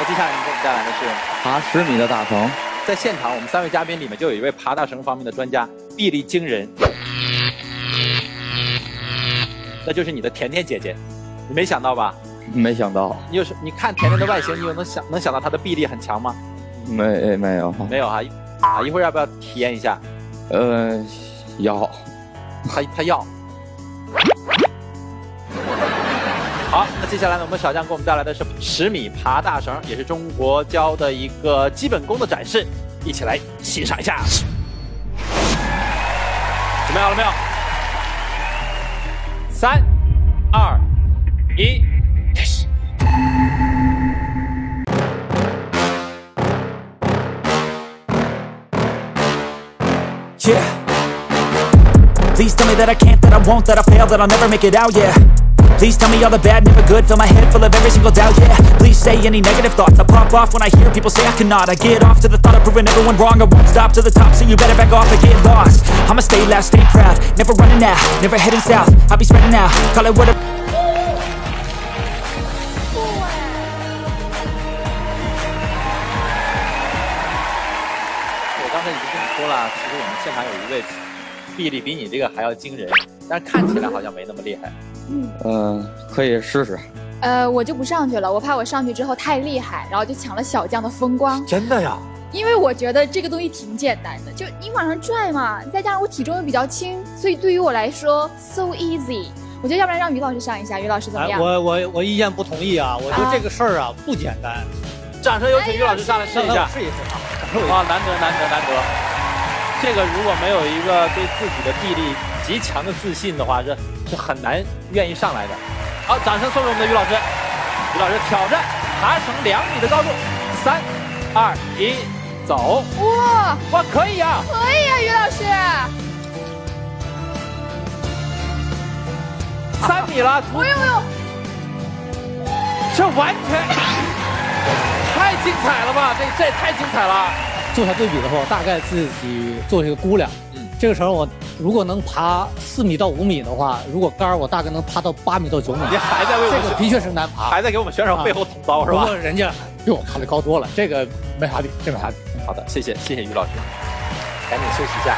那接下来你给我们带来的是爬十米的大绳，在现场，我们三位嘉宾里面就有一位爬大绳方面的专家，臂力惊人，那就是你的甜甜姐姐，你没想到吧？没想到，你有什？你看甜甜的外形，你有能想能想到她的臂力很强吗？没没有，没有哈，啊，一会儿要不要体验一下？呃，要，她她要。好，那接下来呢，我们小将给我们带来的是十米爬大绳，也是中国教的一个基本功的展示，一起来欣赏一下。准备好了没有？三、二、一，开始。Yeah. Please tell me that I can't, that I won't, that I fail, that I'll never make it out, yeah. Please tell me all the bad, never good, fill my head full of every single doubt, yeah. Please say any negative thoughts, I pop off when I hear people say I cannot. I get off to the thought of proving everyone wrong, I won't stop to the top, so you better back off and get lost. I'ma stay loud, stay proud, never running out, never heading south. I'll be spreading out, call it what a 我刚才已经跟你说了，其实我们现场有一位臂力比你这个还要惊人，但是看起来好像没那么厉害。 嗯、可以试试。呃，我就不上去了，我怕我上去之后太厉害，然后就抢了小将的风光。真的呀？因为我觉得这个东西挺简单的，就你往上拽嘛，再加上我体重又比较轻，所以对于我来说 so easy。我觉得要不然让于老师上一下，于老师怎么哎，样？我我我意见不同意啊！我觉得啊这个事儿啊不简单，掌声有请于老师上来试一下。试一试啊，感受一下。啊，难得难得难得！这个如果没有一个对自己的臂力极强的自信的话，这是很难愿意上来的。好，掌声送给我们的于老师。于老师挑战爬成两米的高度，三、二、一，走！哇，哇，可以啊、可以啊，于老师。三米了，不用不用，这完全太精彩了吧！这这也太精彩了。做下对比的话，我大概自己做一个估量，嗯这个时候我如果能爬四米到五米的话，如果杆儿我大概能爬到八米到九米。你还在为我们这个的确是难爬，还在给我们选手背后捅刀是吧不过？人家比我爬的高多了，这个没啥比，这没法比。好的，谢谢谢谢于老师，赶紧休息一下。